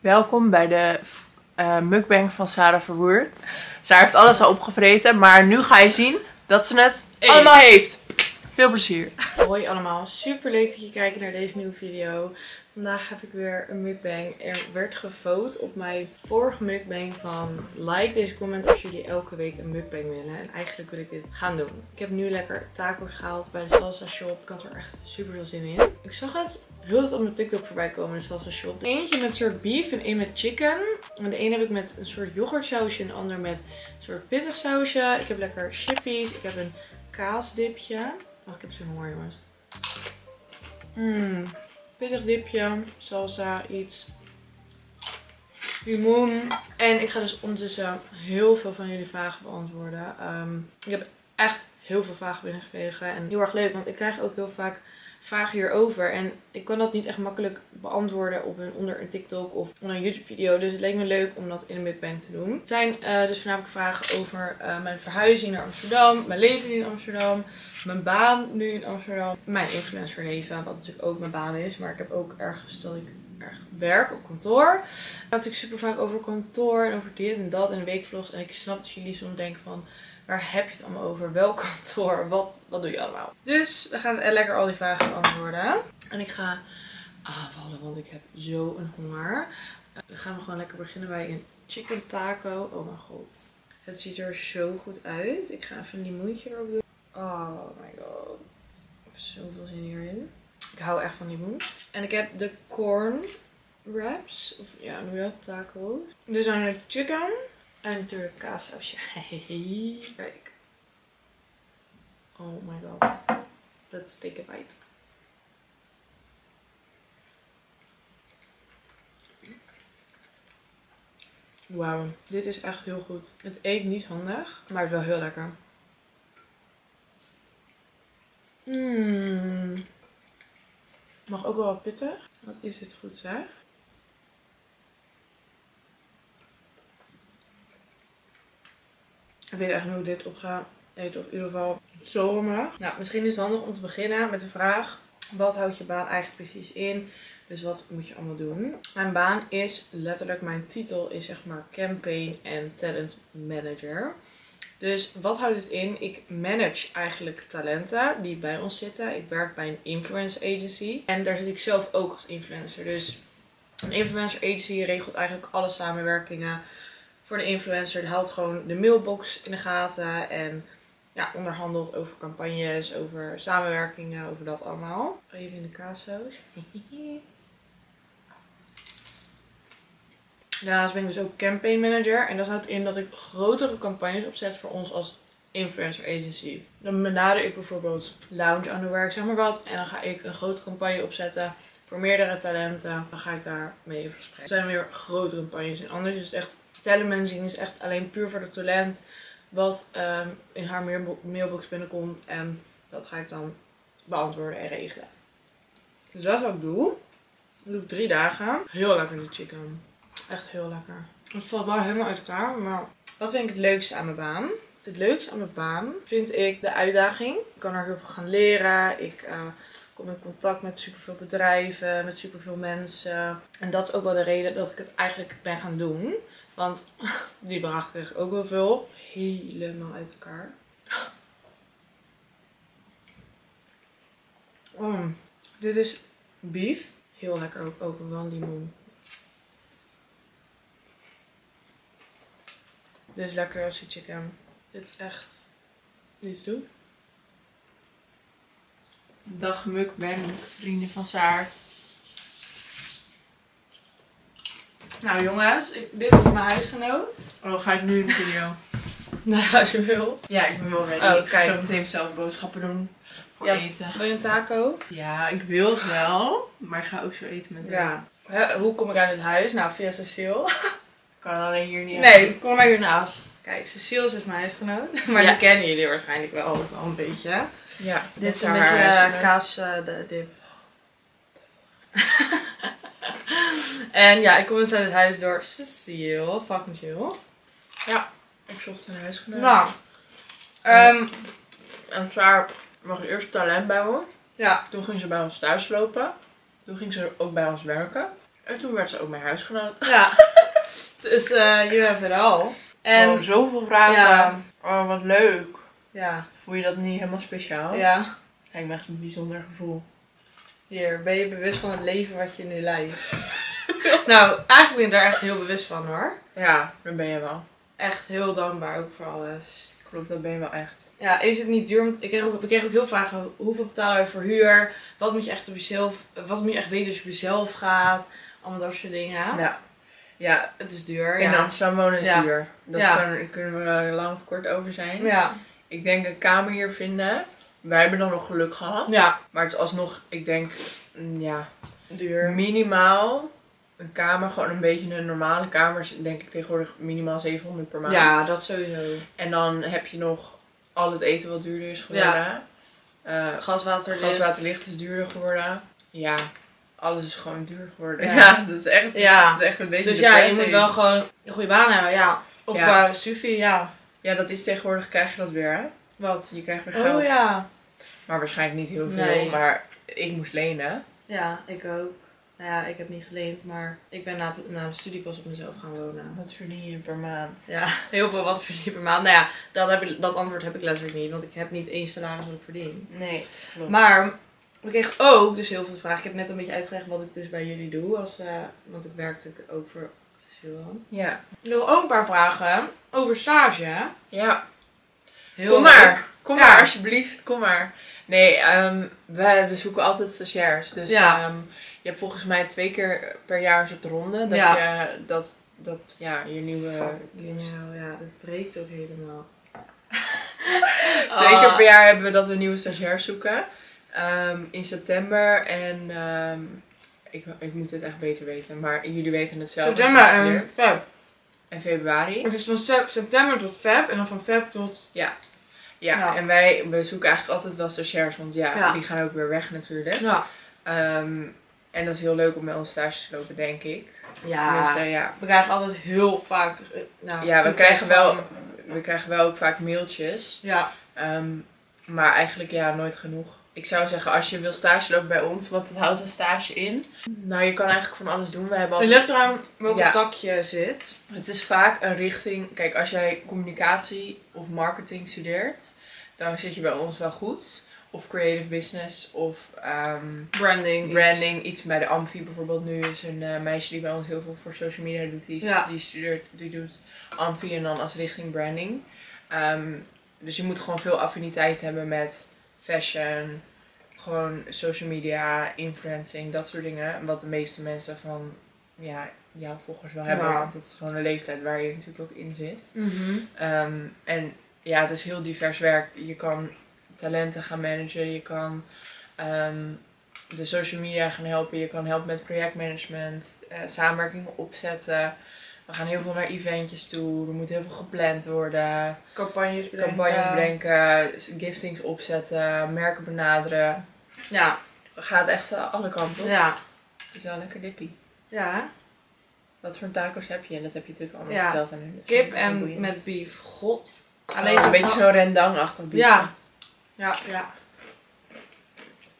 Welkom bij de uh, mukbang van Sarah Verwoerd. Sarah heeft alles al opgevreten, maar nu ga je zien dat ze het allemaal heeft. Veel plezier. Hoi allemaal, super leuk dat je kijkt naar deze nieuwe video. Vandaag heb ik weer een mukbang. Er werd gevoot op mijn vorige mukbang van like deze comment als jullie elke week een mukbang willen. En eigenlijk wil ik dit gaan doen. Ik heb nu lekker tacos gehaald bij de salsa shop. Ik had er echt super veel zin in. Ik zag het heel het op mijn TikTok voorbij komen, de salsa shop. Eentje met soort beef en één met chicken. En de een heb ik met een soort yoghurtsausje en de ander met een soort pittig sausje. Ik heb lekker chippies. Ik heb een kaasdipje. Oh, ik heb zo'n honger jongens. Mmm pittig dipje, salsa, iets, limoen. En ik ga dus ondertussen heel veel van jullie vragen beantwoorden. Um, ik heb echt heel veel vragen binnengekregen en heel erg leuk, want ik krijg ook heel vaak vragen hierover. En ik kan dat niet echt makkelijk beantwoorden op een, onder een TikTok of onder een YouTube video. Dus het leek me leuk om dat in een mukbang te doen. Het zijn uh, dus voornamelijk vragen over uh, mijn verhuizing naar Amsterdam. Mijn leven in Amsterdam. Mijn baan nu in Amsterdam. Mijn influencerleven, wat natuurlijk ook mijn baan is. Maar ik heb ook ergens dat ik erg werk op kantoor. Natuurlijk super vaak over kantoor en over dit en dat in weekvlogs. En ik snap dat jullie soms denken van Waar heb je het allemaal over? Welk kantoor? Wat, wat doe je allemaal? Dus we gaan lekker al die vragen beantwoorden. En ik ga aanvallen, want ik heb zo een honger. Dan gaan we gewoon lekker beginnen bij een chicken taco. Oh mijn god. Het ziet er zo goed uit. Ik ga even een limoentje erop doen. Oh my god. Ik heb zoveel zin hierin. Ik hou echt van limoen. En ik heb de corn wraps. Of ja, je dat? Taco's. Dit zijn de chicken. En natuurlijk kaassausje. Kijk. Oh my god. Let's take a bite. Wauw, dit is echt heel goed. Het eet niet handig, maar het is wel heel lekker. Mmm. Mag ook wel wat pittig. Wat is dit goed zeg. Ik weet echt niet hoe dit op ga eten. Of in ieder geval zomermaag. Nou, misschien is het handig om te beginnen met de vraag. Wat houdt je baan eigenlijk precies in? Dus wat moet je allemaal doen? Mijn baan is letterlijk, mijn titel is zeg maar campaign en talent manager. Dus wat houdt het in? Ik manage eigenlijk talenten die bij ons zitten. Ik werk bij een influencer agency. En daar zit ik zelf ook als influencer. Dus een influencer agency regelt eigenlijk alle samenwerkingen voor de influencer. Die houdt gewoon de mailbox in de gaten en ja, onderhandelt over campagnes, over samenwerkingen, over dat allemaal. Even in de kaassaus. Daarnaast ben ik dus ook campaign manager. En dat houdt in dat ik grotere campagnes opzet voor ons als influencer agency. Dan benader ik bijvoorbeeld lounge underwear, zeg maar wat. En dan ga ik een grote campagne opzetten voor meerdere talenten. Dan ga ik daar mee in gesprek. Het zijn weer grote campagnes. En anders is het echt Telemensing is echt alleen puur voor het talent wat um, in haar mailbox binnenkomt. En dat ga ik dan beantwoorden en regelen. Dus dat is wat ik doe. Dat doe ik drie dagen. Heel lekker die chicken. Echt heel lekker. Het valt wel helemaal uit elkaar. Maar wat vind ik het leukste aan mijn baan? Het leukste aan mijn baan vind ik de uitdaging. Ik kan er heel veel gaan leren. Ik uh, kom in contact met superveel bedrijven, met superveel mensen. En dat is ook wel de reden dat ik het eigenlijk ben gaan doen. Want die vraag kreeg ook wel veel. Helemaal uit elkaar. Mm, dit is beef. Heel lekker ook, ook wel limoen. Dit is lekker als chicken. Dit is echt iets doen. Dag mukbang, vrienden van Saar. Nou jongens, ik, dit is mijn huisgenoot. Oh, ga ik nu in de video? nou, als je wil. Ja, ik ben wel ready. Oh, ik ga zo meteen zelf boodschappen doen voor eten. Wil je een taco? Ja, ik wil het wel. Maar ik ga ook zo eten met Ja. hoe kom ik uit het huis? Nou, via Cecile. kan alleen hier niet Nee, kom maar hiernaast. Kijk, Cecile is dus mijn huisgenoot. Maar die kennen jullie waarschijnlijk wel, wel een beetje. Ja. Dit is een beetje kaas uh, de dip. En ja, ik kom dus uit het huis door Cecile. Fucking chill. Ja, ik zocht een huisgenoot. Nou. Um, en Saar was eerst talent bij ons. Ja. Toen ging ze bij ons thuis lopen. Toen ging ze ook bij ons werken. En toen werd ze ook mijn huisgenoot. Ja. dus eh jullie hebben er al. En oh, zoveel vragen. ja, Oh, wat leuk. ja, Voel je dat niet helemaal speciaal? ja. Lijkt me echt een bijzonder gevoel. Hier, ben je bewust van het leven wat je nu leidt? nou, eigenlijk ben ik daar echt heel bewust van hoor. Ja, dat ben je wel. Echt heel dankbaar ook voor alles. Klopt, dat ben je wel echt. Ja, is het niet duur? Want ik kreeg ook, ik kreeg ook heel vragen. Hoeveel betalen we voor huur? Wat moet je echt op jezelf... Wat moet je echt weten als je op jezelf gaat? Allemaal dat soort dingen. Ja. Ja, Het is duur, in ja. Amsterdam wonen is Ja. duur. Ja. daar kunnen we lang of kort over zijn. Ja, Ik denk een kamer hier vinden. Wij hebben dan nog geluk gehad. ja, Maar het is alsnog, ik denk, mm, ja, duur. minimaal een kamer, gewoon een beetje een normale kamer, is denk ik tegenwoordig minimaal 700 per maand. Ja, dat sowieso. En dan heb je nog al het eten wat duurder is geworden. Eh, Gaswater, gaswaterlicht is duurder geworden. Ja, alles is gewoon duur geworden. Ja. Ja, dat is echt, Ja. dat is echt een beetje Dus ja, je moet wel gewoon een goede baan hebben, ja. Of Ja. ja. Sufi, ja. Ja, dat is tegenwoordig, krijg je dat weer hè. Wat? Je krijgt weer geld. Oh ja. Maar waarschijnlijk niet heel veel, Nee. maar ik moest lenen. Ja, ik ook. Nou ja, ik heb niet geleend, maar ik ben na, na mijn studie pas op mezelf gaan wonen. Wat verdien je per maand? Ja, heel veel wat verdien je per maand. Nou ja, dat, heb ik, dat antwoord heb ik letterlijk niet, want ik heb niet één salaris wat ik verdien. Nee, klopt. Maar ik kreeg ook dus heel veel vragen. Ik heb net een beetje uitgelegd wat ik dus bij jullie doe, als, eh, want ik werk natuurlijk ook voor. Ja. Nog ook een paar vragen over stage. Ja, Heel kom leuk. maar. Kom Ja. maar, alsjeblieft. Kom maar. Nee, ehm we, we zoeken altijd stagiairs. Dus Ja. ehm, je hebt volgens mij twee keer per jaar een soort ronde. Dat Ja. je, dat, dat, ja, je nieuwe... Nou ja, dat breekt ook helemaal. Twee keer Ah. per jaar hebben we dat we nieuwe stagiairs zoeken. Ehm, in september en... ehm, ik, ik moet het echt beter weten, maar jullie weten het zelf. September en. Feb. En februari. Het is van sep- september tot Feb en dan van Feb tot... Ja, Ja. en wij we zoeken eigenlijk altijd wel stagiairs, want ja, Ja. die gaan ook weer weg natuurlijk. Ja. Ehm, en dat is heel leuk om met ons stage te lopen, denk ik. Ja. Tenminste, ja. We krijgen altijd heel vaak... eh, Nou, Ja, we krijgen wel, we krijgen wel ook vaak mailtjes. Ja. Ehm, maar eigenlijk ja, nooit genoeg. Ik zou zeggen, als je wil stage lopen bij ons, wat houdt een stage in? Nou, je kan eigenlijk van alles doen. We hebben Het altijd... ligt eraan welk Ja. tak je zit. Het is vaak een richting. Kijk, als jij communicatie of marketing studeert, dan zit je bij ons wel goed. Of creative business of ehm, Branding. branding. Iets bij de Amfi bijvoorbeeld. Nu is een eh, meisje die bij ons heel veel voor social media doet. Die, Ja. die studeert, die doet Amfi en dan als richting branding. Ehm, dus je moet gewoon veel affiniteit hebben met fashion, gewoon social media, influencing, dat soort dingen. Wat de meeste mensen van ja, jouw volgers wel hebben. Want het is gewoon een leeftijd waar je natuurlijk ook in zit. Mhm. Ehm, en ja, het is heel divers werk. Je kan talenten gaan managen, je kan ehm, de social media gaan helpen, je kan helpen met projectmanagement, eh, samenwerkingen opzetten. We gaan heel veel naar eventjes toe, er moet heel veel gepland worden, Campagnes bedenken. campagnes bedenken, giftings opzetten, merken benaderen. Ja. Het gaat echt eh, alle kanten op. Ja. Het is wel lekker dippie. Ja. Wat voor tacos heb je? En dat heb je natuurlijk allemaal Ja. verteld aan hun. Kip en met beef. God. Alleen een zo beetje zo rendang-achtig biefje. Ja. Ja, ja.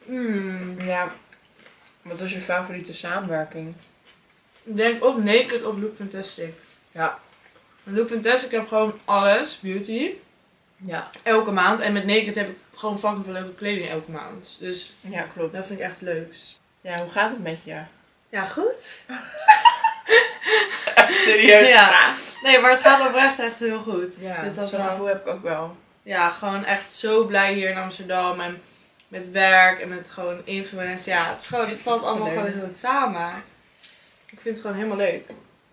Mm. Ja. Wat is je favoriete samenwerking? Ik denk of Naked of Look Fantastic. Ja. Look Fantastic heb gewoon alles. Beauty. Ja. Elke maand. En met Naked heb ik gewoon fucking veel leuke kleding elke maand. Dus Ja, klopt. dat vind ik echt leuks. Ja, hoe gaat het met je? Ja, goed. Serieus Ja. vraag. Nee, maar het gaat oprecht echt heel goed. Ja, dus dat zo'n gevoel heb ik ook wel. Ja, gewoon echt zo blij hier in Amsterdam. En met werk en met gewoon influence. Ja, het, is gewoon, het valt allemaal gewoon zo samen. Ik vind het gewoon helemaal leuk.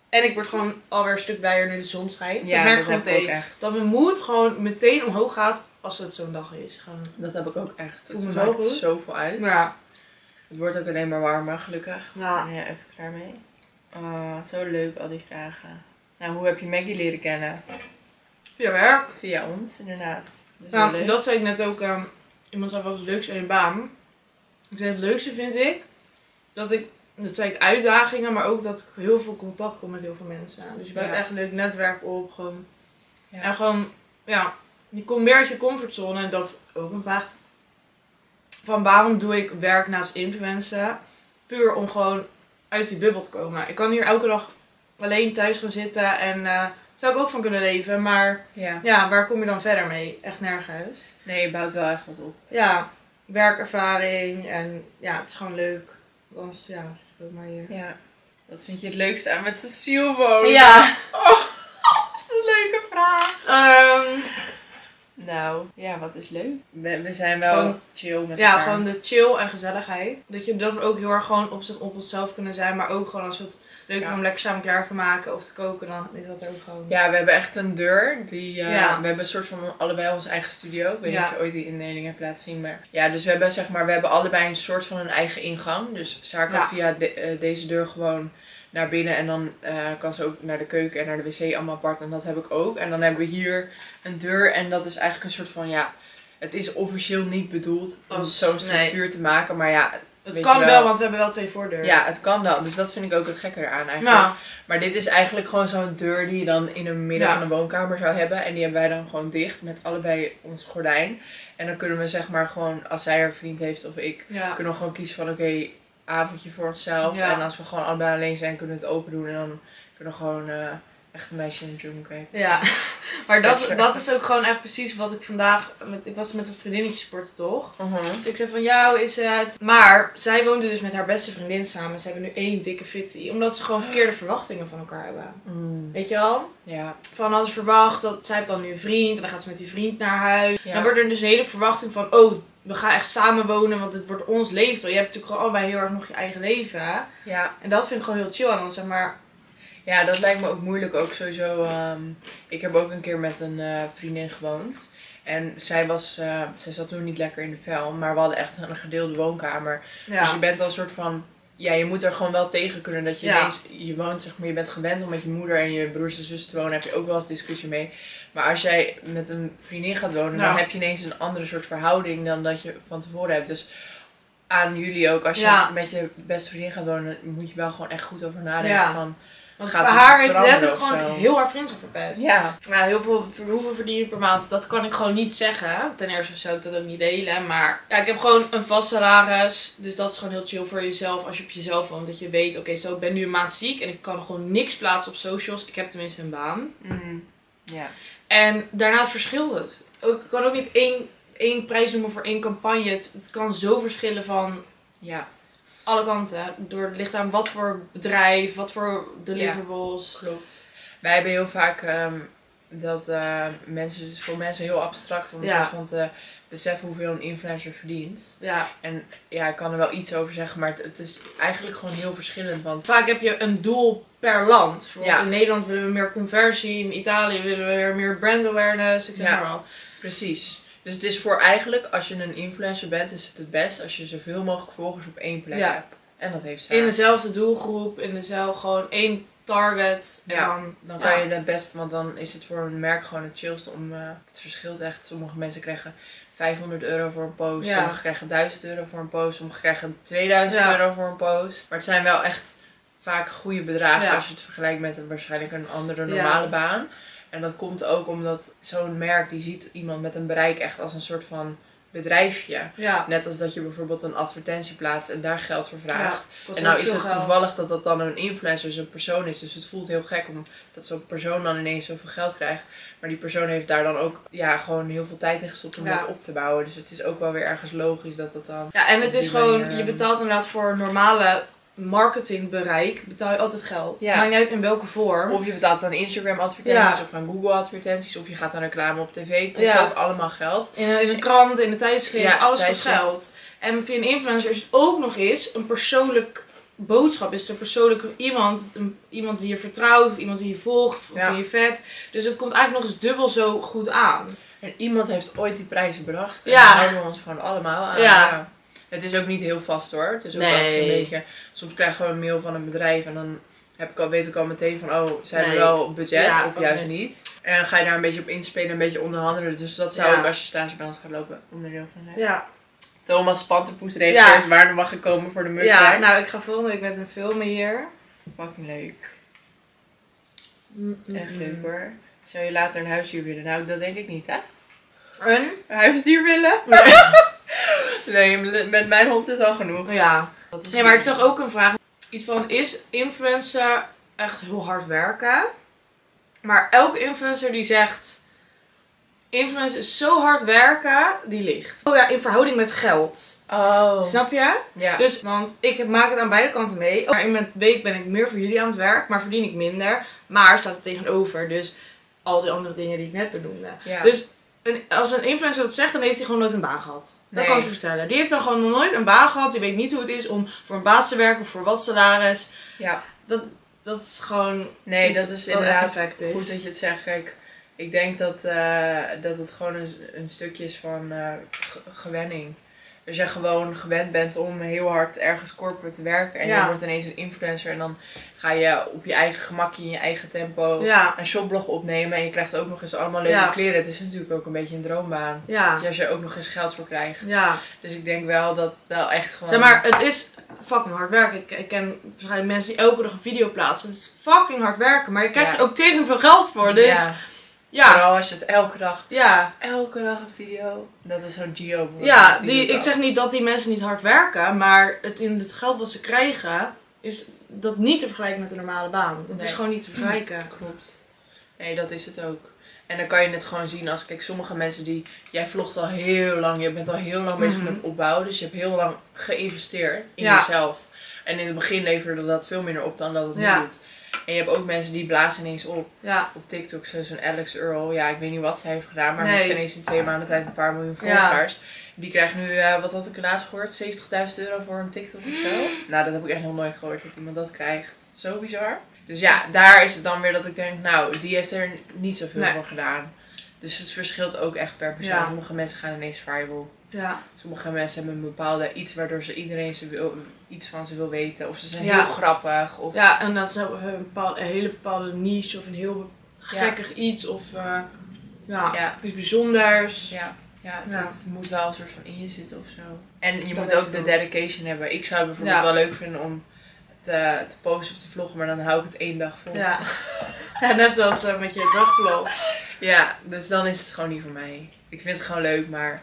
En ik word gewoon alweer een stuk blijer nu de zon schijnt. ik merk dat gewoon meteen echt. dat mijn moed gewoon meteen omhoog gaat als het zo'n dag is. Gewoon, Dat heb ik ook echt. Voel het me zo maakt goed. zoveel uit. ja. Het wordt ook alleen maar warmer, gelukkig. Ja. Ja, even klaar mee. Ah, zo leuk, al die vragen. Nou, hoe heb je Maggie leren kennen? Via werk. Via ons, inderdaad. Dus Ja, heel leuk. dat zei ik net ook. ehm, iemand zei wat het leukste aan je baan? Ik zei het leukste vind ik dat ik, dat zei ik uitdagingen, maar ook dat ik heel veel contact kom met heel veel mensen. Dus je bouwt Ja. echt een leuk netwerk op. Gewoon. Ja. En gewoon, ja, je komt meer uit je comfortzone en dat is ook een vraag. Van waarom doe ik werk naast influencen? Puur om gewoon uit die bubbel te komen. Ik kan hier elke dag alleen thuis gaan zitten en eh zou ik ook van kunnen leven. Maar Ja. ja, waar kom je dan verder mee? Echt nergens. Nee, je bouwt wel echt wat op. Ja, werkervaring en ja, het is gewoon leuk. Anders ja, zit ook maar hier. Ja. Wat vind je het leukste aan met Cecile wonen? Ja, Wat een leuke vraag. ehm, Nou, ja, wat is leuk? We, we zijn wel Gewoon- chill met ja, elkaar. gewoon de chill en gezelligheid. Dat, je, dat we ook heel erg gewoon op, zich, op onszelf kunnen zijn. Maar ook gewoon als we het leuk Ja. vinden om lekker samen klaar te maken of te koken, dan is dat ook gewoon. Ja, we hebben echt een deur. Die, eh, Ja. We hebben een soort van allebei onze eigen studio. Ik weet niet Ja. of je ooit die indeling hebt laten zien. Maar ja, dus we hebben zeg maar, we hebben allebei een soort van een eigen ingang. Dus Saar kan Ja. via de- eh, deze deur gewoon naar binnen. En dan eh, kan ze ook naar de keuken en naar de wc allemaal apart. En dat heb ik ook. En dan hebben we hier een deur. En dat is eigenlijk een soort van, ja... Het is officieel niet bedoeld om zo'n structuur te maken. Maar ja, het kan wel. wel. want we hebben wel twee voordeuren. ja, het kan wel. Dus dat vind ik ook het gekke eraan eigenlijk. Nou, Maar dit is eigenlijk gewoon zo'n deur die je dan in het midden Ja. van de woonkamer zou hebben. En die hebben wij dan gewoon dicht met allebei ons gordijn. En dan kunnen we zeg maar gewoon, als zij er een vriend heeft of ik, ja. kunnen we gewoon kiezen van oké, avondje voor onszelf. Ja. En als we gewoon allebei alleen zijn, kunnen we het open doen. En dan kunnen we gewoon eh, echt een meisje in. Ja, maar dat, dat is ook gewoon echt precies wat ik vandaag... Met, ik was met het vriendinnetje sporten toch? Dus ik zei van, hoe is het? Maar zij woonde dus met haar beste vriendin samen. Ze hebben nu één dikke fitty. Omdat ze gewoon verkeerde verwachtingen van elkaar hebben. Mm, Weet je wel? ja. Van ze verwacht dat zij heeft dan nu een vriend. En dan gaat ze met die vriend naar huis. Ja. Dan wordt er dus een hele verwachting van, oh, we gaan echt samen wonen. Want het wordt ons leven. Je hebt natuurlijk gewoon allebei heel erg nog je eigen leven. ja. En dat vind ik gewoon heel chill aan ons, zeg maar. Ja, dat lijkt me ook moeilijk. Ook sowieso. ehm, ik heb ook een keer met een eh, vriendin gewoond. En zij was, eh, zij zat toen niet lekker in de vel. Maar we hadden echt een gedeelde woonkamer. Ja. Dus je bent al een soort van. Ja, je moet er gewoon wel tegen kunnen dat je Ja. ineens. Je woont zeg maar, je bent gewend om met je moeder en je broers en zussen te wonen. Heb je ook wel eens discussie mee. Maar als jij met een vriendin gaat wonen, dan heb je ineens een andere soort verhouding dan dat je van tevoren hebt. Dus aan jullie ook, als je met je beste vriendin gaat wonen, moet je wel gewoon echt goed over nadenken. Ja. Van, Want Gaat bij het haar heeft letterlijk of gewoon heel haar vriendschap verpest. ja, Ja, heel veel, hoeveel verdien je per maand? Dat kan ik gewoon niet zeggen. Ten eerste zou ik dat ook niet delen. Maar ja, ik heb gewoon een vast salaris. Dus dat is gewoon heel chill voor jezelf. Als je op jezelf woont. Dat je weet, oké, zo ik ben nu een maand ziek. En ik kan gewoon niks plaatsen op socials. Ik heb tenminste een baan. Mm, ja. En daarna verschilt het. Ook, ik kan ook niet één, één prijs noemen voor één campagne. Het, het kan zo verschillen van ja, alle kanten. Door, het ligt aan wat voor bedrijf, wat voor deliverables. klopt. Wij hebben heel vaak ehm, dat eh, mensen, het is voor mensen heel abstract om Ja. van te beseffen hoeveel een influencer verdient. Ja. En ja, ik kan er wel iets over zeggen, maar het, het is eigenlijk gewoon heel verschillend. Want Vaak heb je een doel per land. Ja. in Nederland willen we meer conversie, in Italië willen we weer meer brand awareness, ik zeg Ja. maar al. precies. Dus het is voor eigenlijk, als je een influencer bent, is het het best als je zoveel mogelijk volgers op één plek Ja. hebt. En dat heeft zij. In dezelfde doelgroep, in dezelfde gewoon één target. En Ja. dan, Dan Ja. kan je het best, want dan is het voor een merk gewoon het chillste om. eh, het verschilt echt. Sommige mensen krijgen 500 euro voor een post, Ja. sommigen krijgen 1000 euro voor een post, sommigen krijgen 2000 Ja. euro voor een post. Maar het zijn wel echt vaak goede bedragen als je het vergelijkt met een, waarschijnlijk een andere normale baan. En dat komt ook omdat zo'n merk die ziet iemand met een bereik echt als een soort van bedrijfje. ja. Net als dat je bijvoorbeeld een advertentie plaatst en daar geld voor vraagt. En nou is het geld. toevallig dat dat dan een influencer, een persoon is. Dus het voelt heel gek omdat zo'n persoon dan ineens zoveel geld krijgt. Maar die persoon heeft daar dan ook ja, gewoon heel veel tijd in gestopt om Ja. dat op te bouwen. Dus het is ook wel weer ergens logisch dat dat dan... Ja, en het is gewoon, je ehm, betaalt inderdaad voor normale marketingbereik, betaal je altijd geld. Ja. Maakt niet uit in welke vorm. Of je betaalt aan Instagram advertenties Ja. of aan Google advertenties. Of je gaat aan reclame op tv. Kost Ja. ook allemaal geld. In een, in een krant, in een tijdschrift, Ja, alles kost geld. En via een influencer is het ook nog eens een persoonlijk boodschap. Is er persoonlijk iemand, een, iemand die je vertrouwt, of iemand die je volgt, of die je vet. Dus het komt eigenlijk nog eens dubbel zo goed aan. En iemand heeft ooit die prijzen bedacht. En Ja. daar houden we ons gewoon allemaal aan. Het is ook niet heel vast hoor. Het is ook Nee. een beetje... Soms krijgen we een mail van een bedrijf en dan heb ik al, weet ik al meteen van... Oh, ze hebben Nee. wel budget Ja, of juist niet. niet. En dan ga je daar een beetje op inspelen, een beetje onderhandelen. Dus dat zou Ja. ook als je stage bij ons gaat lopen onderdeel van zijn. Ja. Thomas Panterpoes reageert Ja. waar mag ik komen voor de mukbang. ja, nou ik ga volgende week met een film hier. Fucking leuk. Mm, mm, Echt mm. leuk hoor. Zou je later een huisdier willen? Nou, dat denk ik niet hè. Een? Huisdier willen? Nee, met mijn hond is al genoeg. Ja. Is Nee, maar ik zag ook een vraag. iets van, is influencer echt heel hard werken? Maar elke influencer die zegt, influencer is zo hard werken, die ligt. Oh ja, in verhouding met geld. Oh. Snap je? Ja. Dus, want ik maak het aan beide kanten mee. Maar in mijn week ben ik meer voor jullie aan het werk, maar verdien ik minder. Maar staat er tegenover. Dus al die andere dingen die ik net benoemde. ja. Dus een, als een influencer dat zegt, dan heeft hij gewoon nooit een baan gehad. Dat Nee. kan ik je vertellen. Die heeft dan gewoon nog nooit een baan gehad. Die weet niet hoe het is om voor een baas te werken of voor wat salaris. ja. Dat, dat is gewoon. Nee, dat is inderdaad heeft. goed dat je het zegt. Kijk, ik denk dat, eh, dat het gewoon een, een stukje is van eh, ge- gewenning. Als je gewoon gewend bent om heel hard ergens corporate te werken en Ja. je wordt ineens een influencer en dan ga je op je eigen gemakje, in je eigen tempo Ja, een shopblog opnemen en je krijgt ook nog eens allemaal leuke Ja. kleren. Het is natuurlijk ook een beetje een droombaan. ja, Als je er ook nog eens geld voor krijgt. ja. Dus ik denk wel dat wel echt gewoon... Zeg maar, het is fucking hard werken. Ik, ik ken waarschijnlijk mensen die elke dag een video plaatsen. Het is fucking hard werken. Maar je krijgt er ook tegen veel geld voor. Dus ja, vooral als je het elke dag ja. Elke dag een video. Dat is zo'n Gio. bijvoorbeeld, Ja, die ik zeg niet dat die mensen niet hard werken, maar het in het geld wat ze krijgen, is dat niet te vergelijken met een normale baan. Dat Nee. is gewoon niet te vergelijken. Klopt. Nee, dat is het ook. En dan kan je het gewoon zien als, kijk, sommige mensen die, jij vlogt al heel lang, je bent al heel lang bezig Mhm. met opbouwen, dus je hebt heel lang geïnvesteerd in Ja. jezelf. En in het begin leverde dat veel minder op dan dat het Ja. nu doet. En je hebt ook mensen die blazen ineens op. Ja, Op TikTok, zoals een Alex Earl. Ja, ik weet niet wat zij heeft gedaan, maar Nee. heeft ineens in twee maanden tijd een paar miljoen Ja. volgers. Die krijgt nu, eh, wat had ik laatst gehoord, 70.000 euro voor een TikTok of zo. Nou, dat heb ik echt nog nooit gehoord dat iemand dat krijgt. Zo bizar. Dus ja, daar is het dan weer dat ik denk, nou, die heeft er niet zoveel Nee. voor gedaan. Dus het verschilt ook echt per persoon. Sommige mensen gaan ineens viral. Ja, Sommige mensen hebben een bepaalde iets waardoor ze iedereen ze wil, iets van ze wil weten. Of ze zijn Ja. heel grappig. Of, ja, en dat is een, bepaalde, een hele bepaalde niche of een heel gekkig iets of eh, ja, iets bijzonders. Ja, ja, het, Ja. moet wel een soort van in je zitten of zo. En je Dat moet ook de dedication hebben. Ik zou het bijvoorbeeld Ja. wel leuk vinden om te, te posten of te vloggen, maar dan hou ik het één dag vol. Ja. ja, net zoals eh, met je dagvlog. Ja, dus dan is het gewoon niet voor mij. Ik vind het gewoon leuk, maar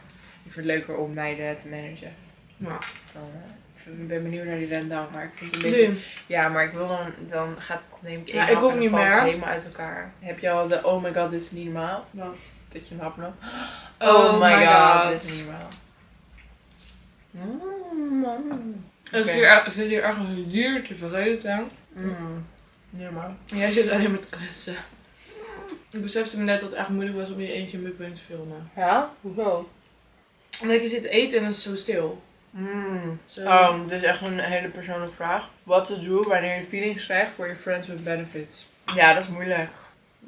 vind het leuker om meiden te managen. Ja. Dan, eh, ik vind- ben benieuwd naar die rendang, maar ik vind het een beetje... Ja, maar ik wil dan, dan gaat, neem ik één Ja, ik hap hoef niet meer. helemaal uit elkaar. Heb je al de, oh my god, dit is niet normaal? Wat? Dat je een hap nam. Oh, my god. dit is niet normaal. Mm. Ik Oké. zit hier- ik zit hier echt een dier te vergeten. Mm. Niet normaal. Jij zit alleen maar te kletsen. Ik besefte me net dat het echt moeilijk was om je eentje een mukbang te filmen. Ja? Hoezo? Omdat je zit te eten en het is zo stil. Mm. Zo. Dit is echt een hele persoonlijke vraag. Wat te doen wanneer je feelings krijgt voor je friends with benefits? Ja, dat is moeilijk.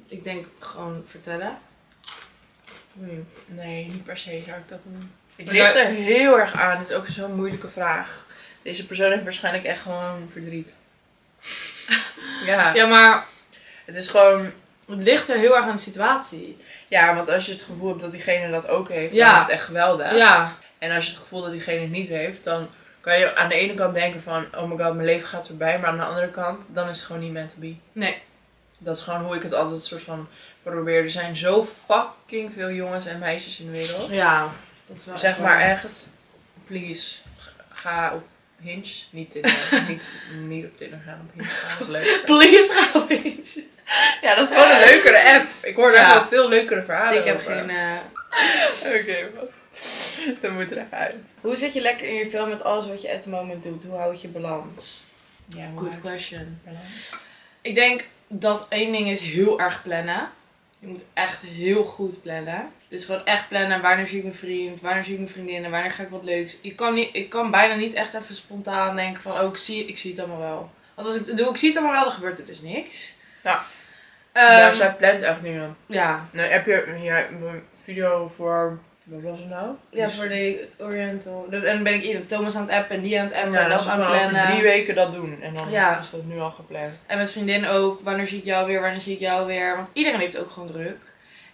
Ik denk gewoon vertellen. Nee. Nee, niet per se zou ik dat doen. Maar ligt er heel erg aan. Het is ook zo'n moeilijke vraag. Deze persoon heeft waarschijnlijk echt gewoon verdriet. ja, Ja, maar het is gewoon... het ligt er heel erg aan de situatie. Ja, want als je het gevoel hebt dat diegene dat ook heeft, Ja. dan is het echt geweldig. Ja. En als je het gevoel dat diegene het niet heeft, dan kan je aan de ene kant denken van... Oh my god, mijn leven gaat voorbij. Maar aan de andere kant, dan is het gewoon niet meant to be. Nee. Dat is gewoon hoe ik het altijd soort van probeer. Er zijn zo fucking veel jongens en meisjes in de wereld. Ja. Dat is wel Zeg maar echt, please, ga op Hinge. Niet Tinder. niet, niet op Tinder gaan, op Hinge. Dat is leuk. Please ga eens. Ja, dat is gewoon een leukere app. Ik hoor daar Ja. veel leukere verhalen Ik heb over. geen... eh, Oké, wat? Dat moet er even uit. Hoe zit je lekker in je film met alles wat je at the moment doet? Hoe houd je balans? Ja, Good question. balans? Ik denk dat één ding is heel erg plannen. Je moet echt heel goed plannen. Dus gewoon echt plannen. Wanneer zie ik mijn vriend? Wanneer zie ik mijn vriendinnen? Wanneer ga ik wat leuks? Ik kan, niet, ik kan bijna niet echt even spontaan denken van... Oh, ik zie, ik zie het allemaal wel. Want als ik doe, ik zie het allemaal wel, dan gebeurt er dus niks. Ja. Ehm, nou, zij plant echt dingen. ja. Nou, heb je hier een video voor... Wat was het nou? Ja, Dus- voor de het Oriental. En dan ben ik ieder Thomas aan het appen en die aan het appen. Ja, en dat is aan het gewoon over plannen. drie weken dat doen. En dan Ja. is dat nu al gepland. En met vriendinnen ook. Wanneer zie ik jou weer? Wanneer zie ik jou weer? Want iedereen heeft ook gewoon druk.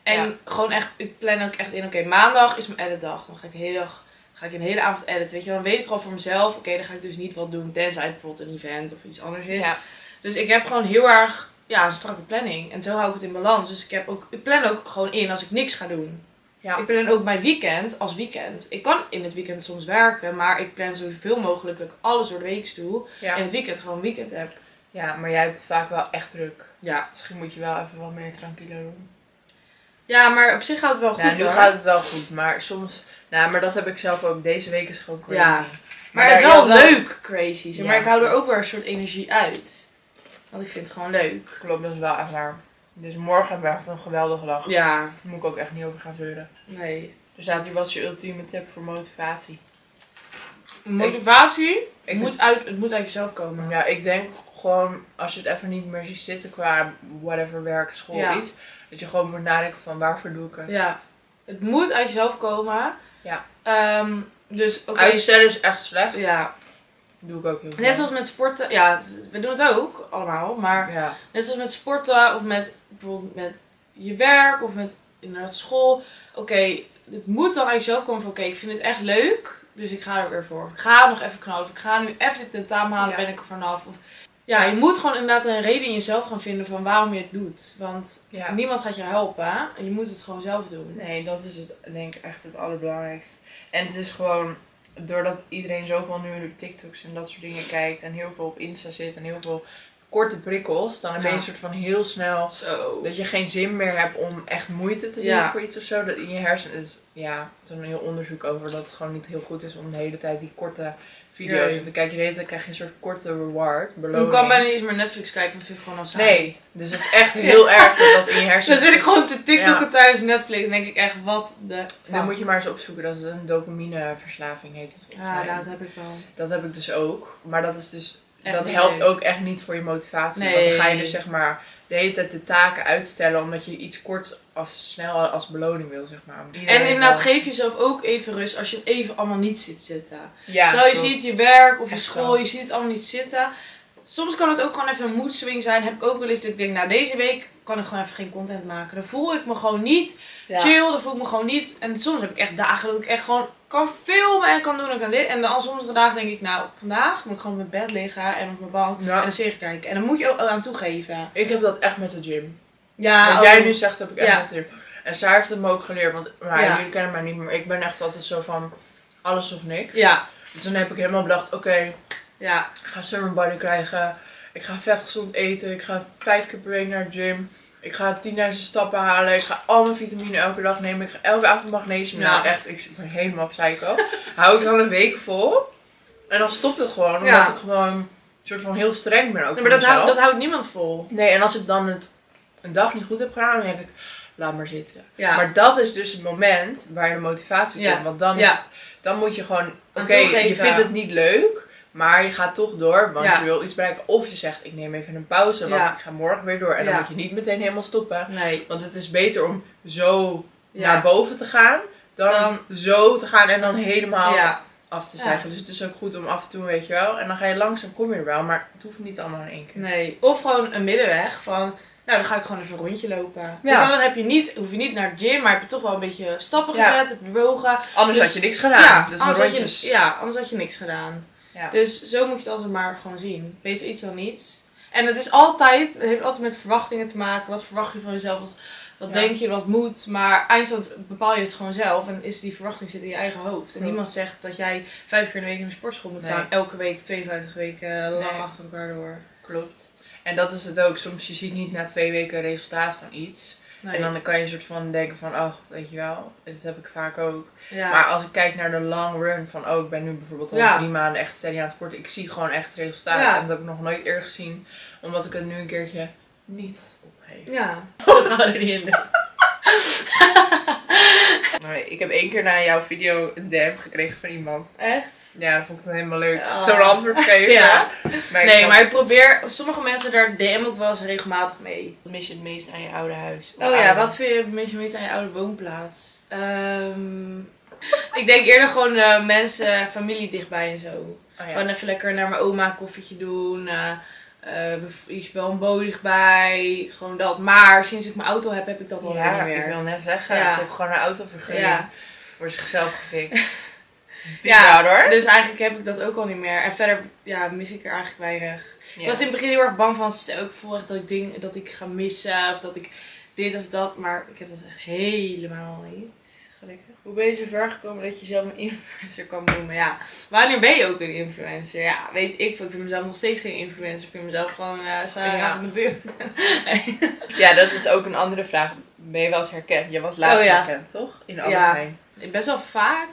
En Ja. gewoon echt, ik plan ook echt in. Oké, maandag is mijn editdag. Dan ga ik de hele dag, ga ik een hele avond editen. Weet je, dan weet ik gewoon voor mezelf. Oké, dan ga ik dus niet wat doen. Tenzij het bijvoorbeeld een event of iets anders is. Ja. Dus ik heb gewoon heel erg, ja, een strakke planning. En zo hou ik het in balans. Dus ik heb ook, ik plan ook gewoon in als ik niks ga doen. Ja. Ik plan ook mijn weekend als weekend. Ik kan in het weekend soms werken, maar ik plan zoveel mogelijk dat ik alles door de week doe. Ja. En het weekend gewoon weekend heb. ja, maar jij hebt vaak wel echt druk. Ja. Misschien moet je wel even wat meer tranquilo doen. Ja, maar op zich gaat het wel goed ja, nu hoor. gaat het wel goed, maar soms... Nou, maar dat heb ik zelf ook. Deze week is gewoon crazy. Ja. Maar, het is wel leuk, crazy. Zeg maar ik hou er ook wel een soort energie uit. Want ik vind het gewoon leuk. Klopt, dat is wel echt waar. Dus morgen hebben we echt een geweldige dag. Ja, Daar moet ik ook echt niet over gaan zeuren. nee. Er staat hier, wat is je ultieme tip voor motivatie? Motivatie, Ik moet uit, het moet uit jezelf komen. Ja, ik denk gewoon, als je het even niet meer ziet zitten qua whatever, werk, school, Ja. iets. Dat je gewoon moet nadenken van waarvoor doe ik het. Ja. Het moet uit jezelf komen. Ja. Ehm, dus oké. Uitstellen is echt slecht. Ja. Doe ik ook heel veel. Net zoals met sporten. Ja, we doen het ook allemaal. Maar Ja. net zoals met sporten of met bijvoorbeeld met je werk of met inderdaad school. Oké, het moet dan uit jezelf komen van oké, ik vind het echt leuk. Dus ik ga er weer voor. Of ik ga nog even knallen. Of ik ga nu even dit tentamen halen, Ja. ben ik er vanaf. Of, ja, je moet gewoon inderdaad een reden in jezelf gaan vinden van waarom je het doet. Want ja. niemand gaat je helpen. En je moet het gewoon zelf doen. Nee, dat is het, denk ik echt het allerbelangrijkste. En het is gewoon, doordat iedereen zoveel nu TikToks en dat soort dingen kijkt. En heel veel op Insta zit en heel veel korte prikkels. Dan ben je Ja. een soort van heel snel Zo. Dat je geen zin meer hebt om echt moeite te doen Ja. voor iets of zo. Dat in je hersenen is, ja, er is een heel onderzoek over dat het gewoon niet heel goed is om de hele tijd die korte video's Nee. te kijken. De hele tijd krijg je een soort korte reward, Ik beloning. kan bijna niet eens meer Netflix kijken, want ik gewoon al saai. Nee, dus het is echt heel erg dat dat in je hersenen Dan zit ik gewoon te TikTokken Ja. tijdens Netflix en denk ik echt, wat de Dan moet je maar eens opzoeken. Dat is een dopamineverslaving heet het Ja, mij. dat heb ik wel. Dat heb ik dus ook. Maar dat is dus Echt dat helpt ook echt niet voor je motivatie. Nee. Want dan ga je dus zeg maar de hele tijd de taken uitstellen omdat je iets kort als snel als beloning wil, zeg maar. En inderdaad, wel- geef jezelf ook even rust als je het even allemaal niet ziet zitten. Ja, Stel, je ziet je werk of je Echt school, je ziet het allemaal niet zitten. Soms kan het ook gewoon even een moedswing zijn. Heb ik ook wel eens dat ik denk, nou deze week kan ik gewoon even geen content maken. Dan voel ik me gewoon niet Ja. chill, dan voel ik me gewoon niet. En soms heb ik echt dagen dat ik echt gewoon kan filmen en kan doen en kan dit. En dan sommige dagen denk ik, nou vandaag moet ik gewoon op mijn bed liggen en op mijn bank Ja. en een serie kijken. En dan moet je ook aan toegeven. Ik heb dat echt met de gym. Ja, Wat jij oh. nu zegt, heb ik echt Ja. met de gym. En zij heeft het me ook geleerd, want maar, Ja. jullie kennen mij niet, maar ik ben echt altijd zo van alles of niks. Ja, Dus dan heb ik helemaal bedacht, oké, ja, ik ga summer body krijgen. Ik ga vet gezond eten. Ik ga vijf keer per week naar de gym. Ik ga 10.000 stappen halen. Ik ga al mijn vitamine elke dag nemen. Ik ga elke avond magnesium. Nou echt, ik ben helemaal psycho. Hou ik dan een week vol. En dan stopt het gewoon. Omdat Ja. ik gewoon een soort van heel streng ben ook maar dat houdt, dat houdt niemand vol. Nee, en als ik dan het een dag niet goed heb gedaan, dan denk ik, laat maar zitten. Ja, Maar dat is dus het moment waar je de motivatie Ja. komt. Want dan, is dan moet je gewoon, oké, je vindt het niet leuk, maar je gaat toch door, want Ja. je wil iets bereiken. Of je zegt, ik neem even een pauze, want Ja. ik ga morgen weer door. En dan Ja. moet je niet meteen helemaal stoppen. nee. Want het is beter om zo Ja. naar boven te gaan, dan, Dan- zo te gaan en dan helemaal Ja, af te Ja. zeggen. Dus het is ook goed om af en toe, weet je wel. En dan ga je langzaam, kom je er wel, maar het hoeft niet allemaal in één keer. nee. Of gewoon een middenweg van, nou dan ga ik gewoon even een rondje lopen. Ja. Wel, dan heb je niet, hoef je niet naar de gym, maar heb je toch wel een beetje stappen Ja. gezet, heb je bewogen. Anders Dus- had je niks gedaan. ja, dus anders een had je, rondjes. ja, anders had je niks gedaan. Ja. Dus zo moet je het altijd maar gewoon zien. Beter iets dan niets. En het is altijd, het heeft altijd met verwachtingen te maken. Wat verwacht je van jezelf? Wat, wat Ja. denk je, wat moet? Maar eindstand bepaal je het gewoon zelf. En is die verwachting zit in je eigen hoofd. En niemand zegt dat jij vijf keer in de week in de sportschool moet Nee. staan. Elke week 52 weken lang Nee. achter elkaar door. Klopt. En dat is het ook. Soms je ziet niet na twee weken resultaat van iets. Nee. En dan kan je een soort van denken van, oh, weet je wel, dit heb ik vaak ook. ja. Maar als ik kijk naar de long run van, oh, ik ben nu bijvoorbeeld al Ja. drie maanden echt steady aan het sporten. Ik zie gewoon echt resultaat. Ja. En dat heb ik nog nooit eerder gezien. Omdat ik het nu een keertje niet opgeef. ja, dat gaan we er niet in. Nee, ik heb één keer na jouw video een DM gekregen van iemand. Echt? Ja, dat vond ik dan helemaal leuk. Oh. Zo'n antwoord geven. Ja. Maar Nee, maar ik probeer, sommige mensen daar DM ook wel eens regelmatig mee. Wat mis je het meest aan je oude huis? Oh ja, wat vind je het meest meest aan je oude woonplaats? Ehm, ik denk eerder gewoon eh, mensen, familie dichtbij en zo. Oh ja. Gewoon even lekker naar mijn oma een koffietje doen. eh eh, iets wel een boot dichtbij. Gewoon dat. Maar sinds ik mijn auto heb, heb ik dat al ja, niet meer. ik wil net zeggen, Ja. ze heeft gewoon een autovergunning Ja. voor zichzelf gefixt. Ja, hoor. Dus eigenlijk heb ik dat ook al niet meer. En verder ja, mis ik er eigenlijk weinig. Ja. Ik was in het begin heel erg bang van, stel ik voor echt dat ik dingen dat ik ga missen of dat ik dit of dat. Maar ik heb dat echt helemaal niet. Hoe ben je zo ver gekomen dat je jezelf een influencer kan noemen? Ja, wanneer ben je ook een influencer? Ja, weet ik veel. Ik vind mezelf nog steeds geen influencer. Ik vind mezelf gewoon uh, Sarah Ja. van de buurt. Ja, dat is ook een andere vraag. Ben je wel eens herkend? Je was laatst Oh, ja. herkend, toch? In Ja. Algemeen. Best wel vaak.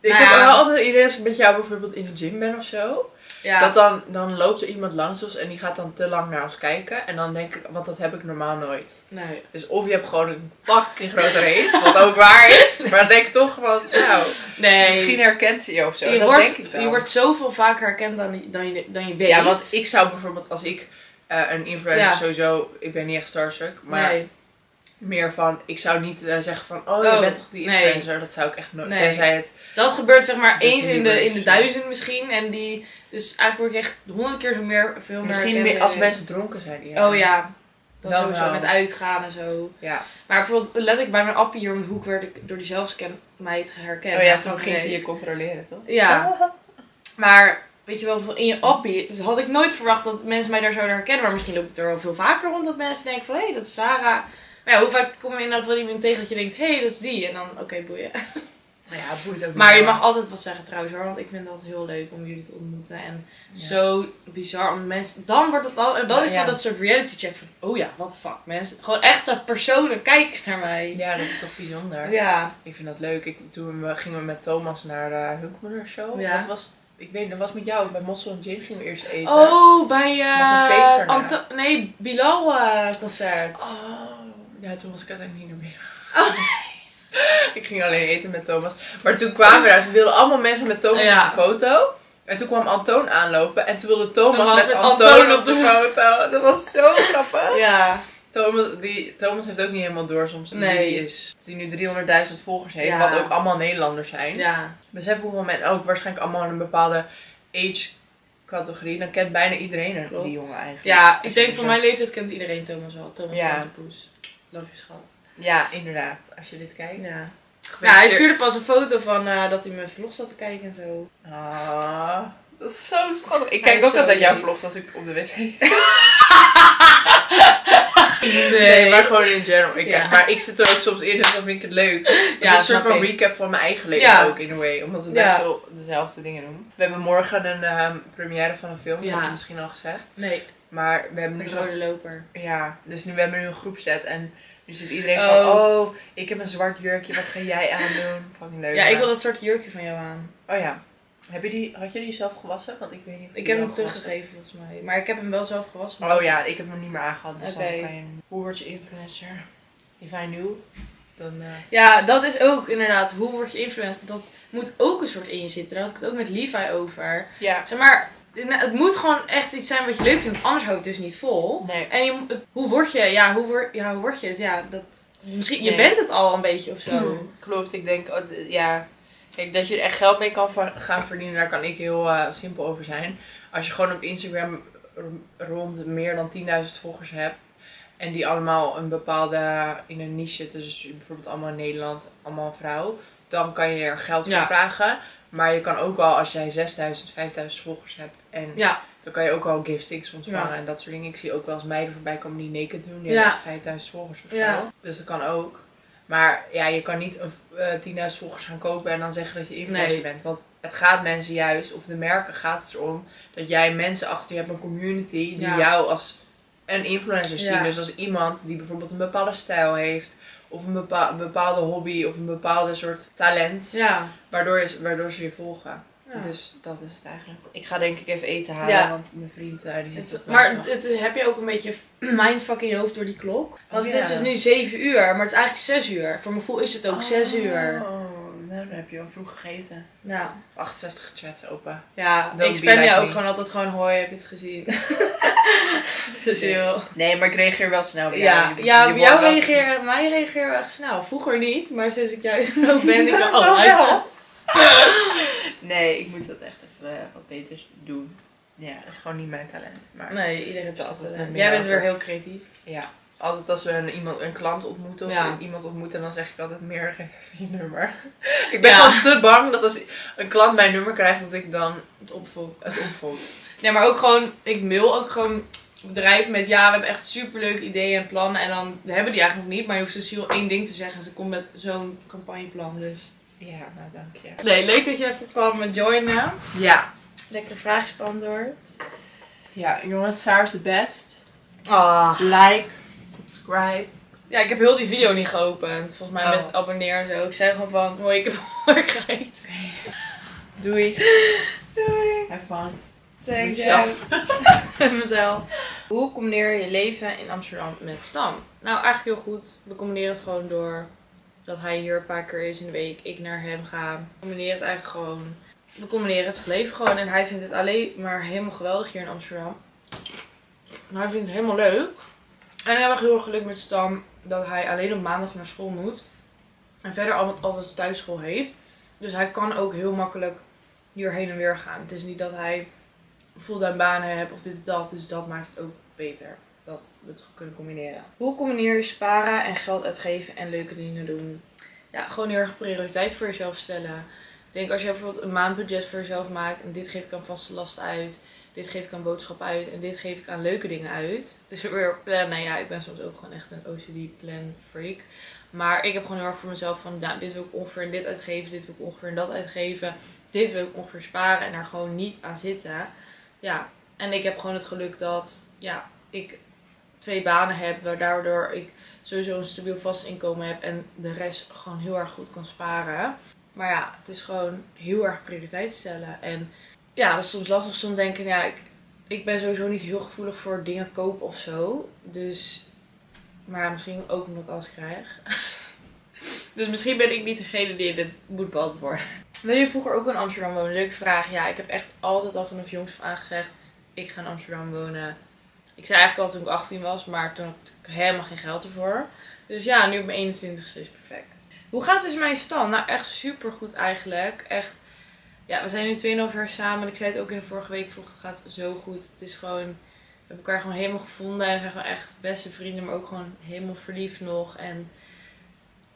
Ik Nou heb ja. wel altijd idee als ik met jou bijvoorbeeld in de gym ben of zo. Ja. Dat dan, dan loopt er iemand langs ons en die gaat dan te lang naar ons kijken. En dan denk ik, want dat heb ik normaal nooit. Nee. Dus of je hebt gewoon een fucking grote reet, wat ook waar is. Maar denk toch van, nou, Nee. misschien herkent ze je of zo. je, dat wordt, denk ik dan. je wordt zoveel vaker herkend dan, dan, je, dan je weet. Ja, want ik zou bijvoorbeeld als ik eh, een influencer Ja. sowieso, ik ben niet echt starstruck, maar Nee. meer van, ik zou niet eh, zeggen van, oh, je Oh, bent toch die nee. influencer, dat zou ik echt nooit, Nee. tenzij het, Dat gebeurt zeg maar eens in de, in de duizend misschien. En die, dus eigenlijk word je echt honderd keer zo meer, veel meer misschien meer als mensen dronken zijn. Ja. Oh ja. Dan sowieso wel. met uitgaan en zo. Ja. Maar bijvoorbeeld letterlijk bij mijn appie hier om de hoek werd ik door die zelfscanmeid herkend. Oh ja, toen ging ze je controleren, toch? Ja. Maar weet je wel, in je appie had ik nooit verwacht dat mensen mij daar zouden herkennen. Maar misschien loopt het er wel veel vaker rond dat mensen denken van hé, hey, dat is Sarah. Maar ja, hoe vaak kom je inderdaad wel iemand tegen dat je denkt, hé, hey, dat is die. En dan, oké, boeien. Nou ja, boeit ook Maar je mag altijd wat zeggen trouwens hoor, want ik vind dat heel leuk om jullie te ontmoeten. En Ja. zo bizar om mensen. Dan wordt het al, dan is Ja. dat een soort reality check van, oh ja, what the fuck. Mensen, gewoon echte personen kijken naar mij. Ja, dat is toch bijzonder. Ja. Ik vind dat leuk. Ik, toen we, gingen we met Thomas naar de Hunkmoeder Show. Ja. Dat was, ik weet, dat was met jou. Bij Mossel en Gin gingen we eerst eten. Oh, bij eh daarna. Anto- nee, Bilal eh, concert. Oh, ja, toen was ik uiteindelijk niet binnen. ik ging alleen eten met Thomas. Maar toen kwamen we daar. Toen wilden allemaal mensen met Thomas Ja. op de foto. En toen kwam Antoon aanlopen. En toen wilde Thomas met, met Antoon, Antoon op de foto. Dat was zo grappig. Ja. Thomas, die, Thomas heeft ook niet helemaal door soms Nee. die is. Hij nu 300.000 volgers heeft. Ja. Wat ook allemaal Nederlanders zijn. Ja. Besef hoeveel mensen ook waarschijnlijk allemaal een bepaalde age categorie. Dan kent bijna iedereen er, Klopt. die jongen eigenlijk. Ja, ik denk voor mijn leeftijd kent iedereen Thomas wel. Thomas ja. Poes. Love je schat. Ja, inderdaad. Als je dit kijkt. Ja. Hij stuurde pas een foto van eh, dat hij mijn vlog zat te kijken en zo. Ah, dat is zo schattig. Ik kijk ook altijd jouw vlogs als ik op de wc zit. Nee, Nee, maar gewoon in general. Ik Ja. maar ik zit er ook soms in, dus dan vind ik het leuk. Het Ja, is een soort van ik. recap van mijn eigen leven Ja. ook, in a way. Omdat we best veel dezelfde dingen doen. We hebben morgen een ehm, première van een film, dat heb ik misschien al gezegd. Nee, Maar we hebben nu een rode loper. Ja, dus nu we hebben nu een groepset en nu zit iedereen Oh. van... Oh, ik heb een zwart jurkje, wat ga jij aandoen? Fucking leuk. Ja, ik wil dat soort jurkje van jou aan. Oh ja. Heb je die, had je die zelf gewassen? Want ik weet niet of Ik heb hem teruggegeven volgens mij. Maar ik heb hem wel zelf gewassen. Oh ja, ik heb hem niet meer aangehad. Dus Oké. dan kan je... Hoe word je influencer? If I knew, dan... eh, Ja, dat is ook inderdaad. Hoe word je influencer? Dat moet ook een soort in je zitten. Daar had ik het ook met Levi over. Ja. Zeg maar, het moet gewoon echt iets zijn wat je leuk vindt. Anders hou ik het dus niet vol. Nee. En je, hoe word je? Ja, hoe word, ja, hoe word je het? Ja, dat, misschien, je bent het al een beetje of zo. Hmm, Klopt, ik denk, oh, ja, kijk, dat je er echt geld mee kan gaan verdienen, daar kan ik heel eh, simpel over zijn. Als je gewoon op Instagram rond meer dan 10.000 volgers hebt en die allemaal een bepaalde, in een niche zitten, dus bijvoorbeeld allemaal in Nederland, allemaal vrouw, dan kan je er geld voor Ja. vragen. Maar je kan ook al, als jij 6.000, 5.000 volgers hebt en Ja, dan kan je ook al giftings ontvangen Ja. en dat soort dingen. Ik zie ook wel eens meiden voorbij komen die naked doen. Die Ja. hebben echt 5000 volgers of zo. Dus dat kan ook. Maar ja, je kan niet een, eh 10.000 volgers gaan kopen en dan zeggen dat je influencer Nee. bent. Want het gaat mensen juist, of de merken gaat het erom, dat jij mensen achter je hebt, een community, die jou als een influencer zien. Dus als iemand die bijvoorbeeld een bepaalde stijl heeft, of een bepa- een bepaalde hobby, of een bepaalde soort talent, ja. waardoor, je, waardoor ze je volgen. Ja. Dus dat is het eigenlijk. Ik ga denk ik even eten halen, Ja. want mijn vriend eh, die zit Het- maar het, het- heb je ook een beetje mindfuck in je hoofd door die klok? Want Oh, het ja. is dus nu 7 uur, maar het is eigenlijk 6 uur. Voor mijn gevoel is het ook 6 uur. Oh, nou dan heb je al vroeg gegeten. Ja, 68 chats open. ja Don't ik spam like je ook me. gewoon altijd gewoon hoi, heb je het gezien? Cecile. Nee, maar ik reageer wel snel. Ja, jou. ja, bij jou wel- reageer, mij reageer wel echt snel. Vroeger niet, maar sinds ik jou ook ben, ik wel, oh, hij wel. Nee, ik moet dat echt even eh, wat beter doen. Ja, dat is gewoon niet mijn talent. Maar Nee, iedereen heeft is eh, met Jij bent weer heel creatief. ja, altijd als we een, iemand, een klant ontmoeten of Ja. iemand ontmoeten, dan zeg ik altijd meer geef je nummer. ik ben Ja. gewoon te bang dat als een klant mijn nummer krijgt, dat ik dan Het opvolg. Nee, maar ook gewoon, ik mail ook gewoon bedrijf met ja, we hebben echt superleuke ideeën en plannen. En dan we hebben die eigenlijk nog niet. Maar je hoeft Cecile één ding te zeggen. Ze komt met zo'n campagneplan. Dus Ja, nou dank je. nee, leuk dat je even kwam joinen. Ja. Lekkere vraagjes beantwoord. Ja, jongens, Saar is de best. Ah. Like, subscribe. Ja, ik heb heel die video niet geopend. Volgens mij Oh. met abonneer en zo. Ik zei gewoon van, hoi, ik heb hoorigheid. Doei. Doei. Have fun. Thanks, Jezelf. Met mezelf. Hoe combineer je leven in Amsterdam met Stam? Nou, eigenlijk heel goed. We combineren het gewoon door dat hij hier een paar keer is in de week, ik naar hem ga. We combineren het eigenlijk gewoon. We combineren het leven gewoon. En hij vindt het alleen maar helemaal geweldig hier in Amsterdam. Hij vindt het helemaal leuk. En we hebben heel erg geluk met Stam dat hij alleen op maandag naar school moet. En verder altijd, altijd thuisschool heeft. Dus hij kan ook heel makkelijk hier heen en weer gaan. Het is niet dat hij fulltime banen hebt of dit en dat. Dus dat maakt het ook beter. Dat we het kunnen combineren. Hoe combineer je sparen en geld uitgeven en leuke dingen doen? Ja, gewoon heel erg prioriteit voor jezelf stellen. Ik denk als je bijvoorbeeld een maandbudget voor jezelf maakt. En dit geef ik aan vaste lasten uit. Dit geef ik aan boodschappen uit. En dit geef ik aan leuke dingen uit. Dus weer plannen. Ja, ik ben soms ook gewoon echt een OCD plan freak. Maar ik heb gewoon heel erg voor mezelf van, nou, dit wil ik ongeveer in dit uitgeven, dit wil ik ongeveer in dat uitgeven, dit wil ik ongeveer sparen en daar gewoon niet aan zitten. Ja, en ik heb gewoon het geluk dat, ja, ik twee banen heb, waardoor ik sowieso een stabiel vast inkomen heb en de rest gewoon heel erg goed kan sparen. Maar ja, het is gewoon heel erg prioriteit stellen. En ja, dat is soms lastig. Soms denken, ja, ik, ik ben sowieso niet heel gevoelig voor dingen kopen of zo. Dus, maar misschien ook omdat ik alles krijg. dus misschien ben ik niet degene die dit moet beantwoorden. Wil je vroeger ook in Amsterdam wonen? Leuke vraag. Ja, ik heb echt altijd al vanaf jongs af aan gezegd, ik ga in Amsterdam wonen. Ik zei eigenlijk al toen ik 18 was, maar toen had ik helemaal geen geld ervoor. Dus ja, nu op mijn 21ste is perfect. Hoe gaat dus mijn stand? Nou, echt super goed eigenlijk. Echt, ja, we zijn nu 2,5 jaar samen. Ik zei het ook in de vorige week, vroeg het gaat zo goed. Het is gewoon, we hebben elkaar gewoon helemaal gevonden. En we zijn gewoon echt beste vrienden, maar ook gewoon helemaal verliefd nog. En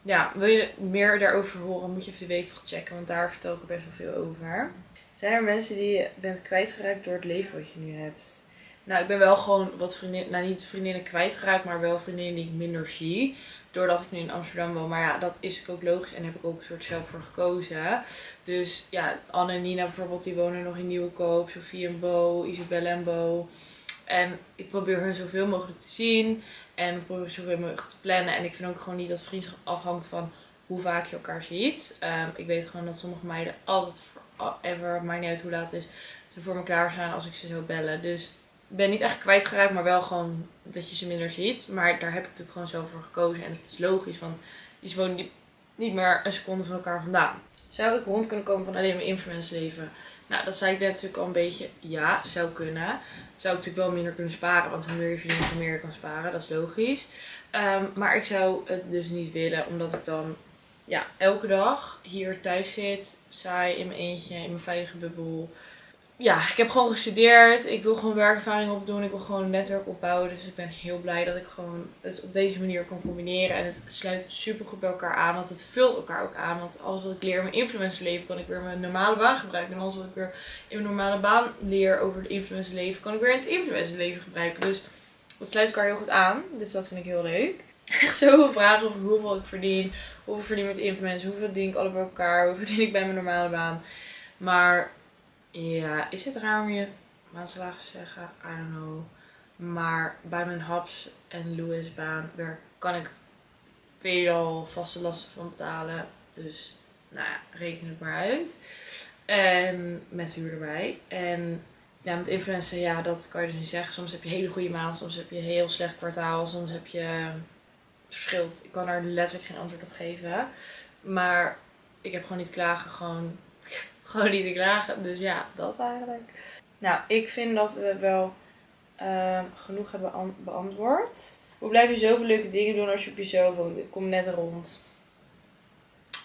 ja, wil je meer daarover horen, moet je even de weekvlog checken, want daar vertel ik er best wel veel over. Zijn er mensen die je bent kwijtgeraakt door het leven wat je nu hebt? Nou, ik ben wel gewoon wat vriendinnen, nou niet vriendinnen kwijtgeraakt, maar wel vriendinnen die ik minder zie. Doordat ik nu in Amsterdam woon. Maar ja, dat is ook logisch en heb ik ook een soort zelf voor gekozen. Dus ja, Anne en Nina bijvoorbeeld, die wonen nog in Nieuwkoop. Sofie en Bo, Isabelle en Bo. En ik probeer hun zoveel mogelijk te zien. En probeer zoveel mogelijk te plannen. En ik vind ook gewoon niet dat vriendschap afhangt van hoe vaak je elkaar ziet. Ehm, ik weet gewoon dat sommige meiden altijd forever, maakt niet uit hoe laat het is, ze voor me klaar zijn als ik ze zou bellen. Dus ben niet echt kwijtgeraakt, maar wel gewoon dat je ze minder ziet. Maar daar heb ik natuurlijk gewoon zelf voor gekozen. En het is logisch, want je wonen niet, meer een seconde van elkaar vandaan. Zou ik rond kunnen komen van alleen mijn influence leven? Nou, dat zei ik net natuurlijk al een beetje. Ja, zou kunnen. Zou ik natuurlijk wel minder kunnen sparen, want hoe meer je verdient, hoe meer je kan sparen. Dat is logisch. Ehm, maar ik zou het dus niet willen, omdat ik dan ja, elke dag hier thuis zit, saai in mijn eentje, in mijn veilige bubbel. Ja, ik heb gewoon gestudeerd. Ik wil gewoon werkervaring opdoen. Ik wil gewoon een netwerk opbouwen. Dus ik ben heel blij dat ik gewoon het op deze manier kan combineren. En het sluit super goed bij elkaar aan. Want het vult elkaar ook aan. Want alles wat ik leer in mijn influencer leven, kan ik weer in mijn normale baan gebruiken. En alles wat ik weer in mijn normale baan leer over het influencer leven, kan ik weer in het influencer leven gebruiken. Dus dat sluit elkaar heel goed aan. Dus dat vind ik heel leuk. Echt zoveel vragen over hoeveel ik verdien. Hoeveel verdien ik met influencer. Hoeveel verdien ik alle bij elkaar. Hoeveel verdien ik bij mijn normale baan. Maar ja, is het raar om je maandsalaris te zeggen? I don't know. Maar bij mijn Haps en Louis baan kan ik veelal vaste lasten van betalen. Dus nou ja, reken het maar uit. En met huur erbij. En ja, met influencer, ja, dat kan je dus niet zeggen. Soms heb je hele goede maand, soms heb je heel slecht kwartaal, soms heb je het verschilt. Ik kan daar letterlijk geen antwoord op geven. Maar ik heb gewoon niet klagen, gewoon, gewoon niet te klagen. Dus ja, dat eigenlijk. Nou, ik vind dat we wel ehm, genoeg hebben beant- beantwoord. Hoe blijf je zoveel leuke dingen doen als je op jezelf woont? Ik kom net rond.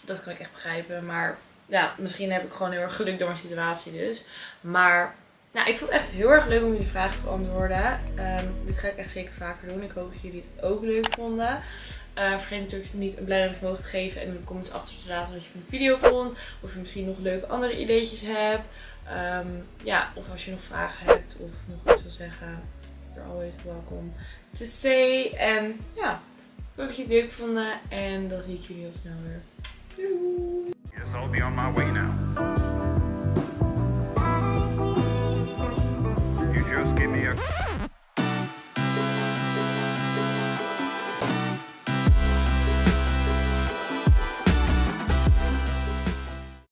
Dat kan ik echt begrijpen. Maar ja, misschien heb ik gewoon heel erg geluk door mijn situatie dus. Maar nou, ik vond het echt heel erg leuk om jullie vragen te beantwoorden. Ehm, dit ga ik echt zeker vaker doen. Ik hoop dat jullie het ook leuk vonden. Eh, vergeet natuurlijk niet een blij omhoog te geven en in de comments achter te laten wat je van de video vond. Of je misschien nog leuke andere ideetjes hebt. Ehm, ja, of als je nog vragen hebt of nog iets wil zeggen. you're always welcome to say. En ja, ik hoop dat jullie het leuk vonden. En dan zie ik jullie heel snel weer. Doei! Be on my way now. Just give me a